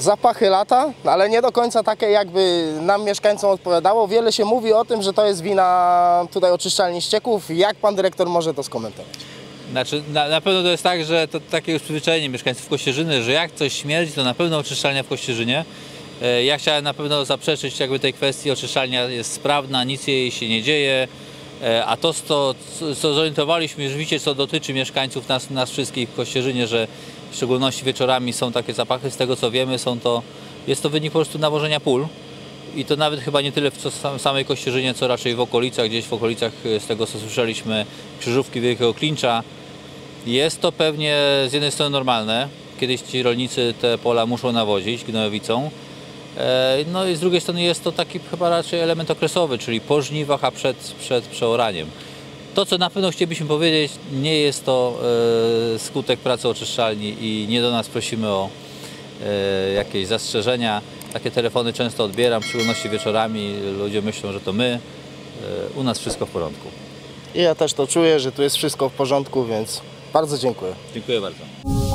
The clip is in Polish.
zapachy lata, ale nie do końca takie jakby nam mieszkańcom odpowiadało. Wiele się mówi o tym, że to jest wina tutaj oczyszczalni ścieków. Jak pan dyrektor może to skomentować? Znaczy, na, na pewno to jest tak, że to takie już przyzwyczajenie mieszkańców Kościerzyny, że jak coś śmierdzi, to na pewno oczyszczalnia w Kościerzynie. E, Ja chciałem na pewno zaprzeczyć jakby tej kwestii, oczyszczalnia jest sprawna, nic jej się nie dzieje, a to, co, co zorientowaliśmy, rzeczywiście, co dotyczy mieszkańców nas, nas wszystkich w Kościerzynie, że w szczególności wieczorami są takie zapachy, z tego co wiemy, są to, jest to wynik po prostu nawożenia pól. I to nawet chyba nie tyle w samej Kościerzynie, co raczej w okolicach, gdzieś w okolicach, e, z tego co słyszeliśmy, Krzyżówki Wielkiego Klincza. Jest to pewnie z jednej strony normalne. Kiedyś ci rolnicy te pola muszą nawozić gnojowicą. E, No i z drugiej strony jest to taki chyba raczej element okresowy, czyli po żniwach, a przed, przed przeoraniem. To, co na pewno chcielibyśmy powiedzieć, nie jest to e, skutek pracy oczyszczalni i nie do nas prosimy o e, jakieś zastrzeżenia. Takie telefony często odbieram, w szczególności wieczorami. Ludzie myślą, że to my. U nas wszystko w porządku. I ja też to czuję, że tu jest wszystko w porządku, więc bardzo dziękuję. Dziękuję bardzo.